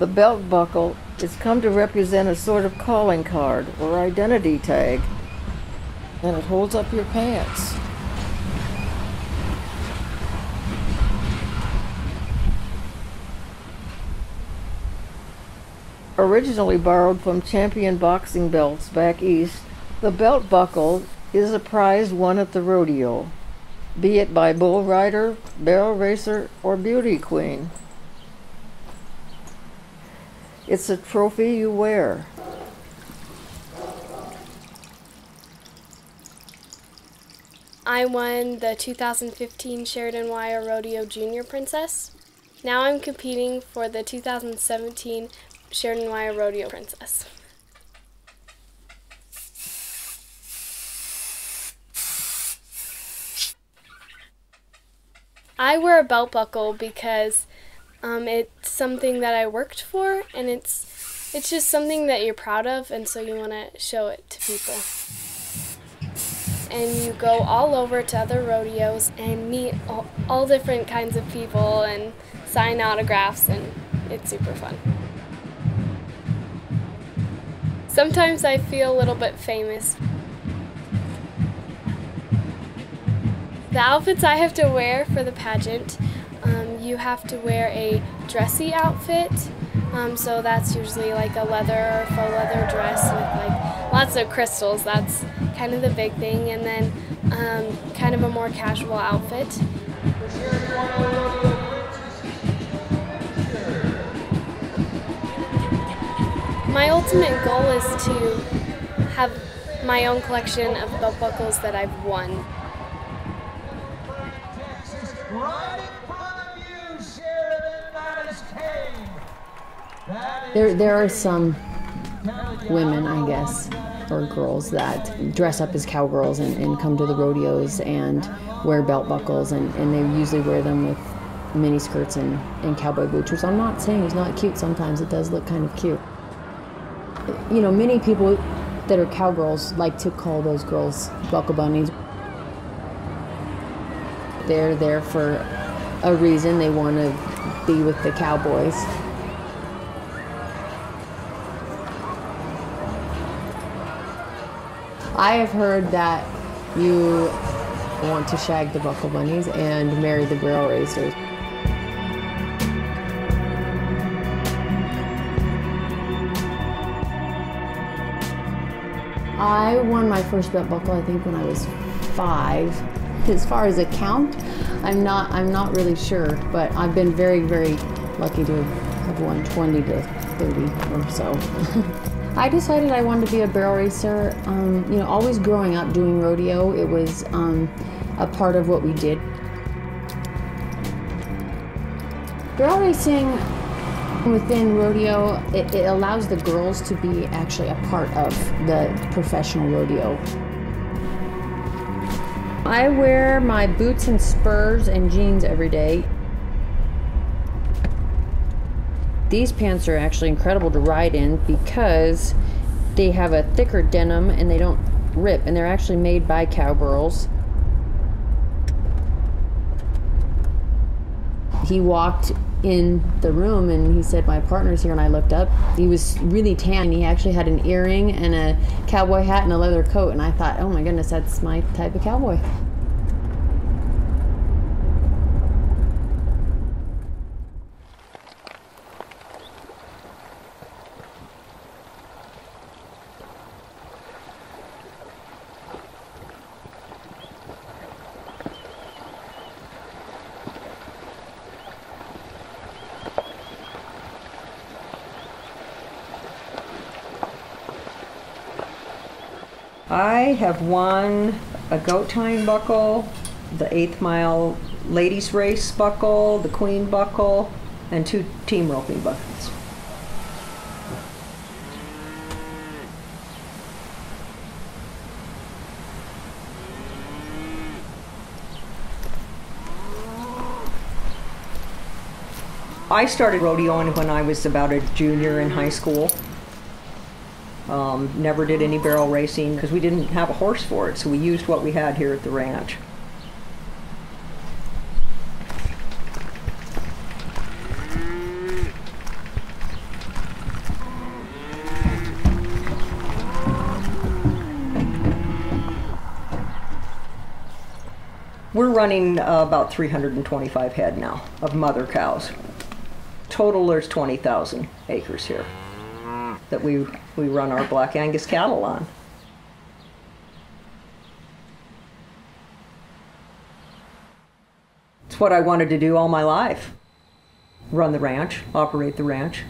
The belt buckle is come to represent a sort of calling card or identity tag, and it holds up your pants. Originally borrowed from champion boxing belts back east, the belt buckle is a prize won at the rodeo, be it by bull rider, barrel racer, or beauty queen. It's a trophy you wear. I won the 2015 Sheridan WYO Rodeo Junior Princess. Now I'm competing for the 2017 Sheridan WYO Rodeo Princess. I wear a belt buckle because um, it's something that I worked for, and it's it's just something that you're proud of, and so you want to show it to people. And you go all over to other rodeos and meet all, all different kinds of people and sign autographs, and it's super fun. Sometimes I feel a little bit famous. The outfits I have to wear for the pageant, have to wear a dressy outfit. Um, so that's usually like a leather or faux leather dress with like lots of crystals. That's kind of the big thing. And then um, kind of a more casual outfit. My ultimate goal is to have my own collection of belt buckles that I've won. There, there are some women, I guess, or girls that dress up as cowgirls and, and come to the rodeos and wear belt buckles, and, and they usually wear them with mini skirts and, and cowboy boots, which I'm not saying is not cute. Sometimes it does look kind of cute. You know, many people that are cowgirls like to call those girls buckle bunnies. They're there for a reason. They want to be with the cowboys. I have heard that you want to shag the buckle bunnies and marry the barrel racers. I won my first belt buckle, I think, when I was five. As far as a count, I'm not. I'm not really sure, but I've been very, very lucky to have won 20 to 30 or so. I decided I wanted to be a barrel racer. Um, you know, always growing up doing rodeo, it was um, a part of what we did. Barrel racing within rodeo, it, it allows the girls to be actually a part of the professional rodeo. I wear my boots and spurs and jeans every day. These pants are actually incredible to ride in because they have a thicker denim and they don't rip and they're actually made by cowgirls. He walked in the room and he said, My partner's here. And I looked up. He was really tan. He actually had an earring and a cowboy hat and a leather coat. And I thought, Oh my goodness, that's my type of cowboy. I have won a goat tying buckle, the eighth mile ladies race buckle, the queen buckle, and two team roping buckles. I started rodeoing when I was about a junior in high school. Um, never did any barrel racing because we didn't have a horse for it, so we used what we had here at the ranch. We're running uh, about 325 head now of mother cows. Total, there's 20,000 acres here that we, we run our Black Angus cattle on. It's what I wanted to do all my life run the ranch, operate the ranch.